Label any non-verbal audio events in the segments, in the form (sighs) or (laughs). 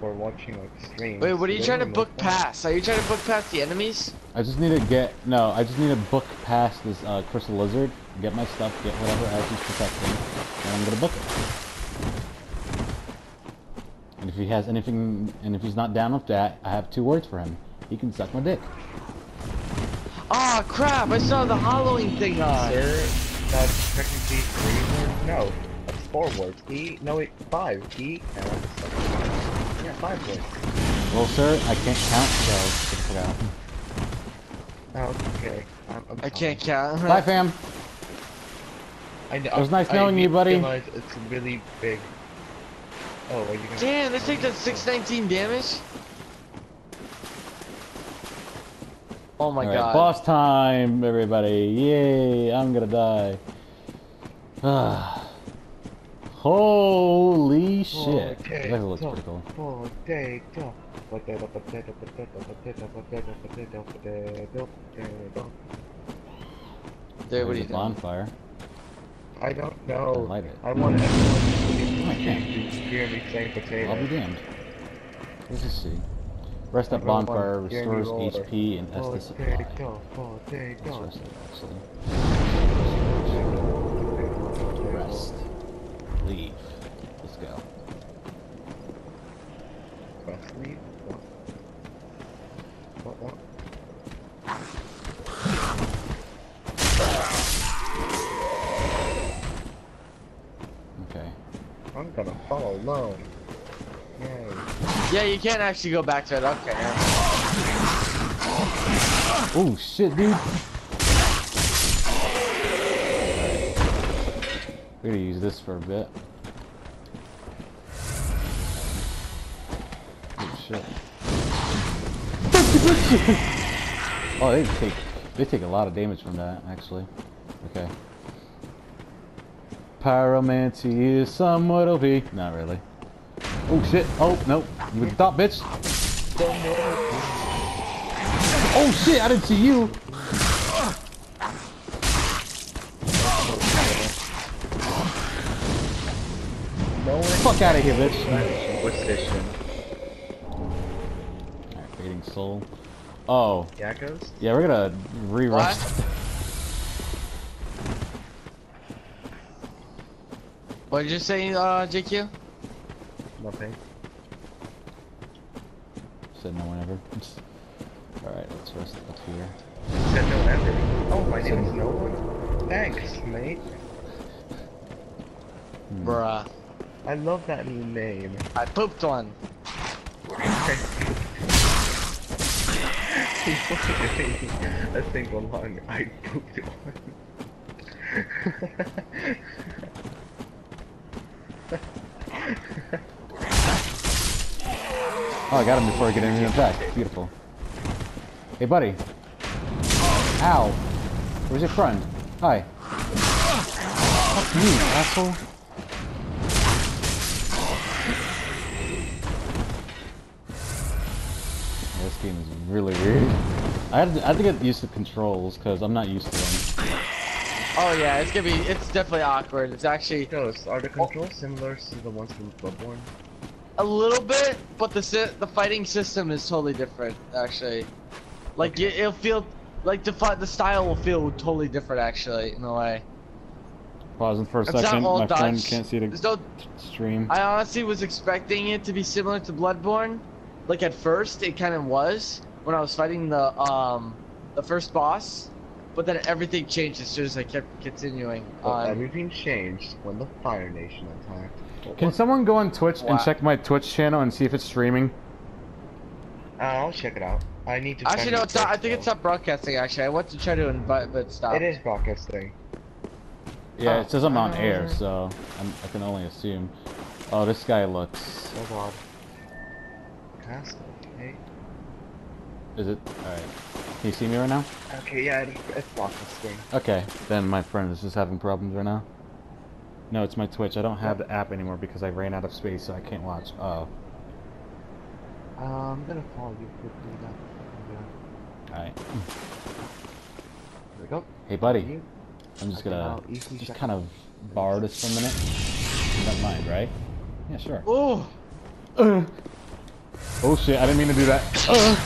for watching like streams. Wait, what are you trying to book know fun. past? Are you trying to book past the enemies? I just need to get no. I just need to book past this uh, crystal lizard, get my stuff, get whatever else he's protecting, and I'm gonna book it. And if he has anything, and if he's not down with that, I have two words for him. He can suck my dick. Oh crap! I saw the hollowing thing on. Sir, that's technically three words. No, that's four words. E, no, wait, five. E, and yeah, five words. Well, sir, I can't count, so get the fuck out. Oh, okay. I'm, I'm I can't count. Bye, fam. I, know- It was nice I knowing you, buddy. It's really big. Oh, are you gonna? Damn, this thing does 619 damage. Oh my All right, god. boss time, everybody! Yay! I'm gonna die. (sighs) (sighs) (sighs) Ah. Holy shit. That looks pretty cool. There, what are you doing? bonfire. I don't know. Don't light it. I want everyone to hear me saying potato. I'll be damned. Let's just see. Rest that bonfire restores HP and Estus supply. Let's rest it, actually. Rest. Leave. Let's go. Press leave. What? What? What? Okay. I'm gonna fall alone. Yay. Yeah, you can't actually go back to it. Okay. Oh shit, dude! We're gonna use this for a bit. Oh shit. oh, they take they take a lot of damage from that, actually. Okay. Pyromancy is somewhat OP. Not really. Oh shit! Oh nope! You would thought, bitch! Oh shit! I didn't see you. Fuck out of here, bitch! Inquisition. Alright, fading soul. Oh, Yakos? yeah, we're gonna rewrite. What did you say, uh, JQ? Nothing. Said no one ever. (laughs) Alright, let's rest up here. Said no ever. Oh, my name is no one? Thanks, mate. Hmm. Bruh. I love that new name. I pooped one. (laughs) a single lung. I pooped one. Oh, I got him before I get anything attack. Beautiful. Hey, buddy. Ow. Where's your friend? Hi. Fuck you, asshole. This game is really weird. I had to, I had to get used to controls because I'm not used to them. Oh yeah, it's gonna be, it's definitely awkward. It's actually Ghost, are the controls similar to the ones from Bloodborne? a little bit, but the si the fighting system is totally different, actually. Like Okay. it, it'll feel, like the fi the style will feel totally different, actually, in a way. Pausing for a It's second. all My friend can't see the There's no stream. I honestly was expecting it to be similar to Bloodborne. Like at first, it kind of was when I was fighting the um the first boss, but then everything changed as soon as I kept continuing Well, on. everything changed when the Fire Nation attacked. Can someone go on Twitch and check my Twitch channel and see if it's streaming? Uh, I'll check it out. I need to. Actually, no, it's not. I think it's though. not broadcasting. Actually, I went to try to invite, but it stopped. It is broadcasting. Yeah, Oh. it says I'm on air, Uh. so I'm, I can only assume. Oh, this guy looks. Oh god. Castle. Okay. Is it? Alright. Can you see me right now? Okay, yeah, it's, it's broadcasting. Okay, then my friend is just having problems right now. No, it's my Twitch. I don't have the app anymore because I ran out of space, so I can't watch. Oh, Uh, I'm gonna follow you quickly now. Alright. There we go. Hey, buddy. I'm just gonna just kind of borrow this for a minute. You don't mind, right? Yeah, sure. Oh, (clears throat) Uh, Oh shit, I didn't mean to do that. Ugh.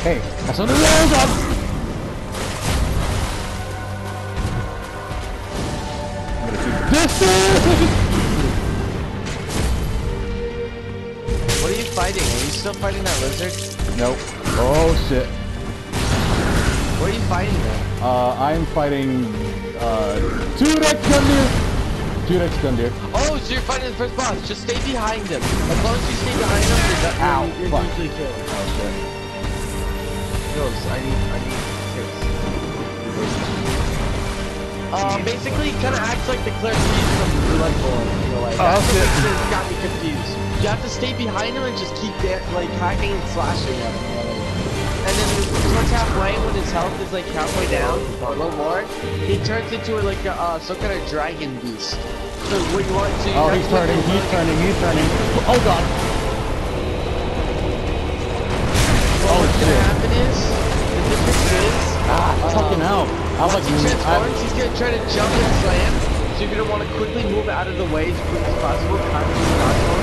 Hey, that's what it is! I'm gonna keep distance! What are you fighting? Are you still fighting that lizard? Nope. Oh shit. What are you fighting then? Uh, I'm fighting, uh, T-Rex Gundyr! T-Rex Oh, so you're fighting the first boss. Just stay behind him. As long as you stay behind him, you're, that, Ow, you're, fuck. usually killed. Oh shit. Ghost, I need, I need tips. Um, basically, kind of acts like the Cleric Beast from Bloodborne, you know, like, Oh, that's shit. it's got me confused. You have to stay behind him and just keep, like, hacking and slashing him, you know, like, and then once halfway, when his health is, like, halfway down, or a little more, he turns into, a, like, a, uh, some kind of dragon beast. So what you want to... Oh, he's turning, he's turning, he's turning. Oh god. Well, Oh, what's gonna shit. happen is, the difference is... Ah, um, fucking hell. I was like, he transforms, he's gonna try to jump and slam, so you're gonna want to quickly move out of the way as quick as possible, as possible,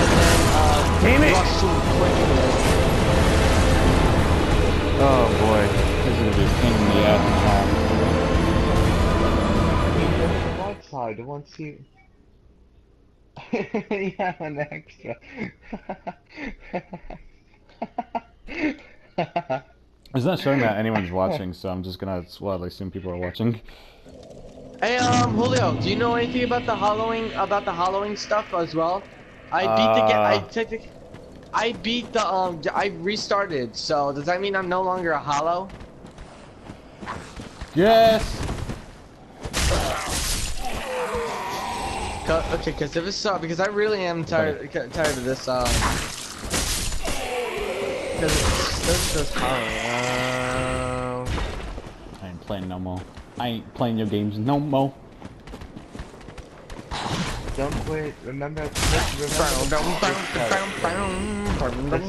and then uh, Damn it! rush to. Oh boy. This is gonna be a pain in the ass and all. The right side, once you... you have an extra. (laughs) It's not showing that anyone's watching, so I'm just gonna, well, I assume people are watching. Hey, um, Julio, do you know anything about the hollowing, about the hollowing stuff as well? I beat the, ga- I Uh. technically, I beat the, um, I restarted, so does that mean I'm no longer a hollow? Yes! Okay, because if it's so, because I really am tired, tired of this, um, because this. Um, I ain't playing no more. I ain't playing your games no more. Don't quit. Remember, remember the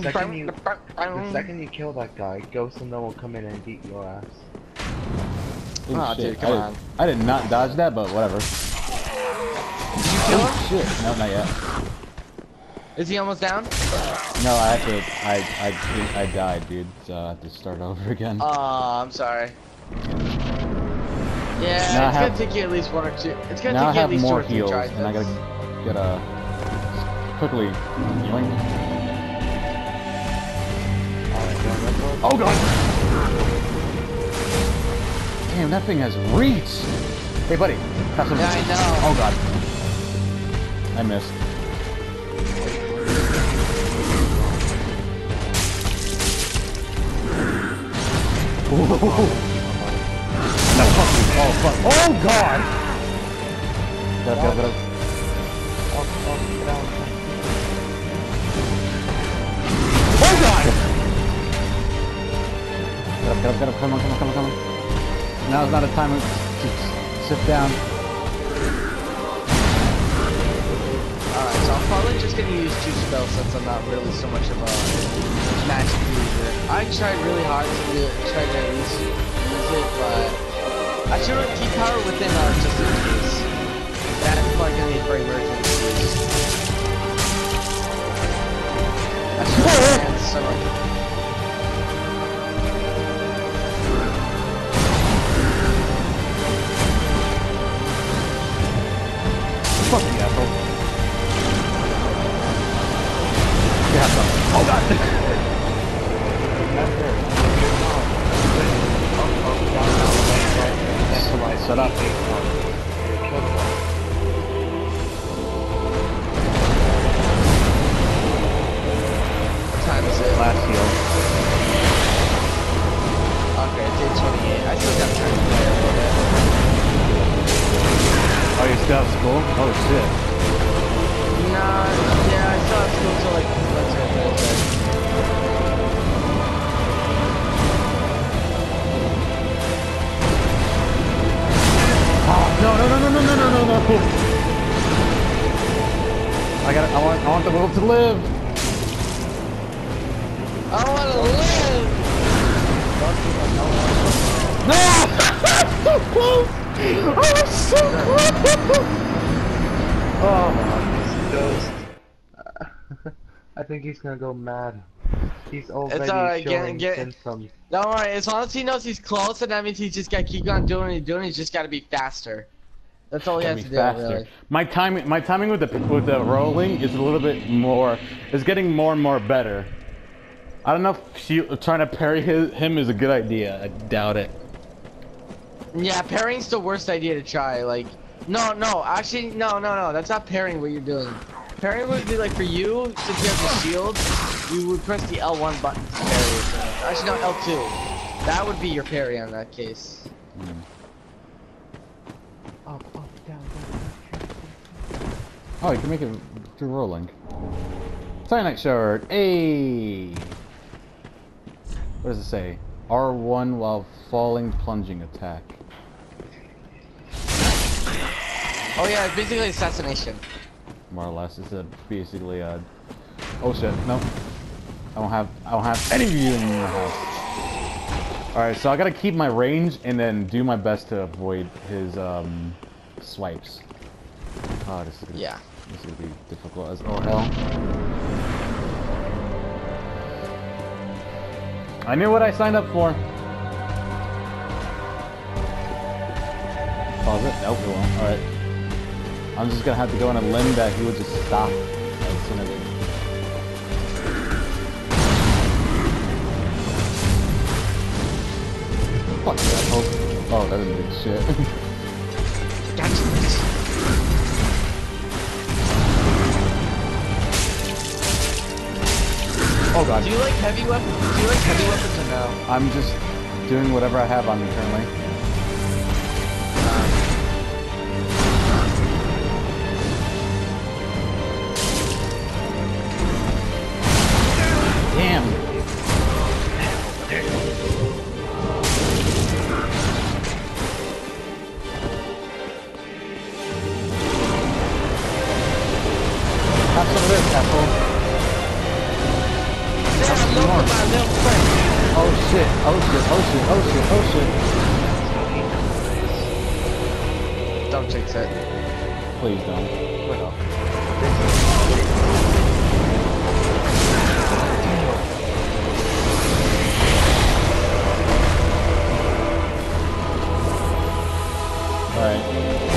second you, the second you kill that guy, Ghost and them will come in and beat your ass. Oh, Aw, ah, shit. dude, come I, on. I did not dodge that, but whatever. Did you kill him? Oh, shit. No, not yet. Is he almost down? No, I have to. I I I died, dude. So I have to start over again. Aw, I'm sorry. Yeah, Now I it's have- gonna take you at least one or two. It's gonna take you at least two or three heals, tries. and I gotta get a quickly. Yoink. Oh god! Damn, that thing has reach. Hey, buddy. Have some. Yeah, I know. Oh god. I missed. No, fuck. Oh, fuck. Oh, God! Get up, get up, get up. Oh, oh. Oh, God! Get up, get up, get up. Come on, come on, come on, come on. Now's not a time to sit down. Alright, so I'm probably just gonna use two spells since I'm not really so much of a magic user. I tried really hard to do, it, try to least use it, but I should have keep power within our just in case. That's probably gonna be for emergencies. I should have (laughs) I got. I want. I want the world to live. I wanna live! No! so close. I was so close. Oh, this ghost. (laughs) I think he's gonna go mad. He's already alright, get- showing get- symptoms. Don't worry, as long as he knows he's close, and that means he's just gotta keep on doing what he's doing. He's just gotta be faster. That's all he has to faster. do. Really. My timing, my timing with the with the rolling is a little bit more, It's getting more and more better. I don't know if she, trying to parry his, him is a good idea. I doubt it. Yeah, parrying's the worst idea to try. Like, no, no, actually, no, no, no. That's not parrying what you're doing. Parrying would be like for you, since you have the shield, you would press the L1 button to parry. yourself. Actually, no, L2. That would be your parry on that case. Up, up, down, down, down. Oh, you can make it through rolling. Titanite shard. Hey. What does it say? R1 while falling plunging attack. Oh yeah, it's basically assassination. More or less, it's a basically a. Oh shit! No, I don't have. I don't have any of you in the house. All right, so I gotta keep my range and then do my best to avoid his um, swipes. Oh, this is gonna, Yeah. This is gonna be difficult as all hell. I knew what I signed up for. Pause it? Nope, it won't. Alright. I'm just gonna have to go on a limb that he would just stop as soon as it. Fuck that. Oh, oh that didn't do shit. (laughs) oh god. Do you like heavy weapons? Do you like heavy weapons or no? I'm just doing whatever I have on me currently. Oh shit, oh shit, oh shit, oh shit, oh shit. Don't jinx it. Please don't. What up? Alright.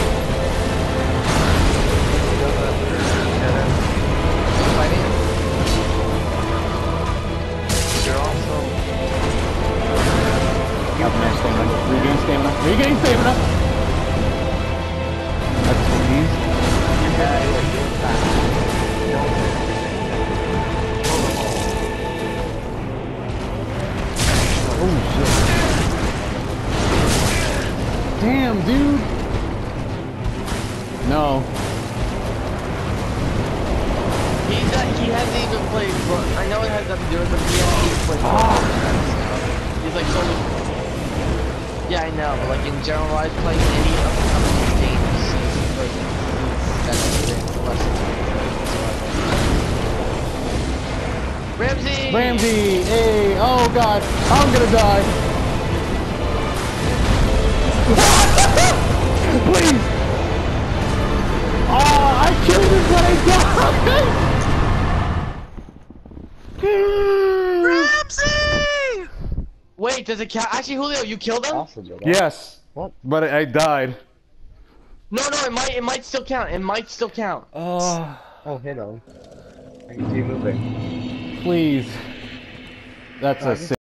He hasn't even played. I know it has nothing to do with him. He hasn't even played. He's like solely. Yeah, I know, but like in general, I playing any of the company's games. Like that's the Ramsey. Ramsey! Hey! Oh god! I'm gonna die! Wait, does it count? Actually, Julio, you killed him? yes, What? but I, I died. No, no, it might, it might still count. It might still count. Oh, Oh, hit him. I can see you moving. please. That's Uh, a just- sick.